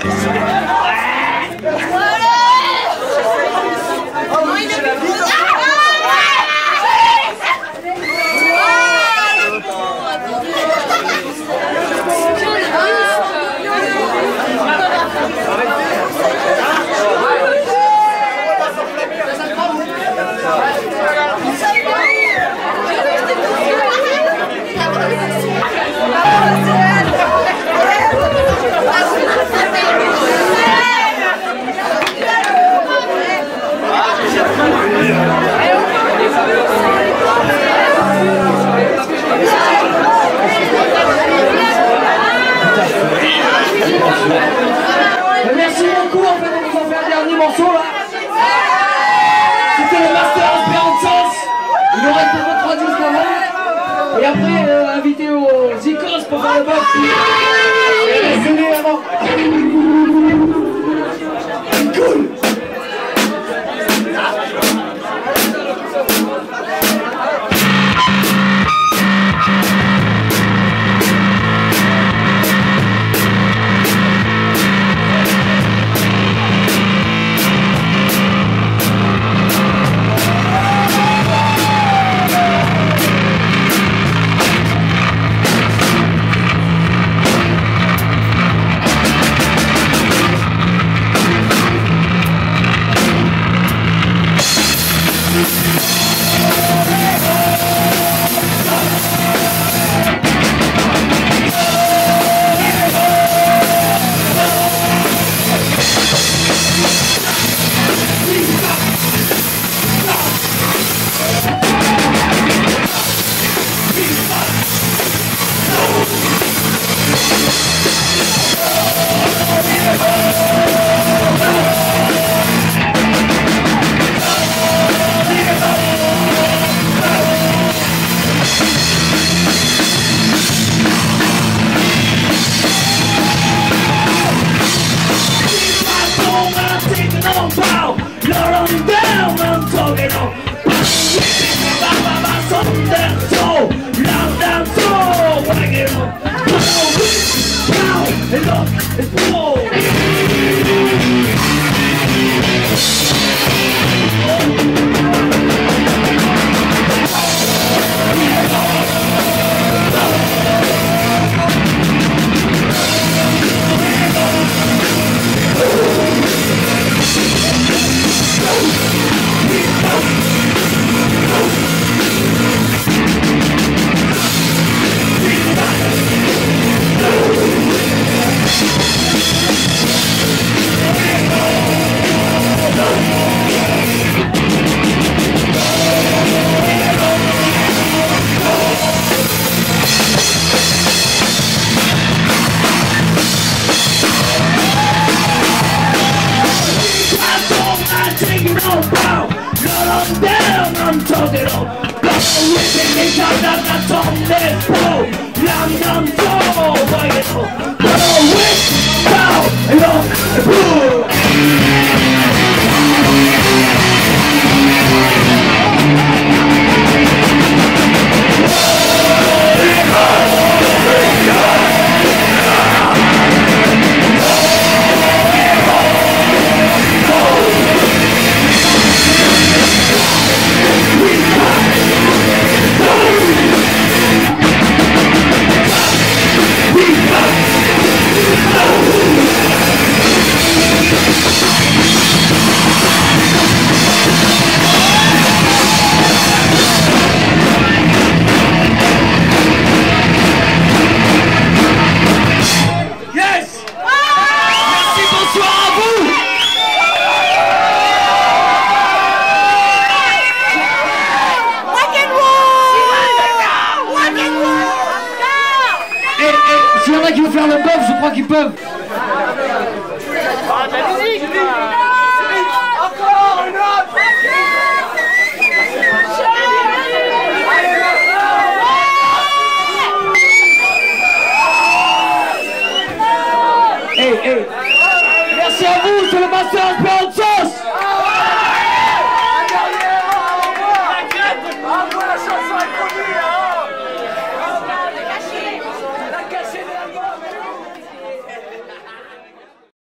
Tes Et après, euh, invité aux Zikos pour faire le box. Et les CD avant. Yes je crois qu'ils peuvent.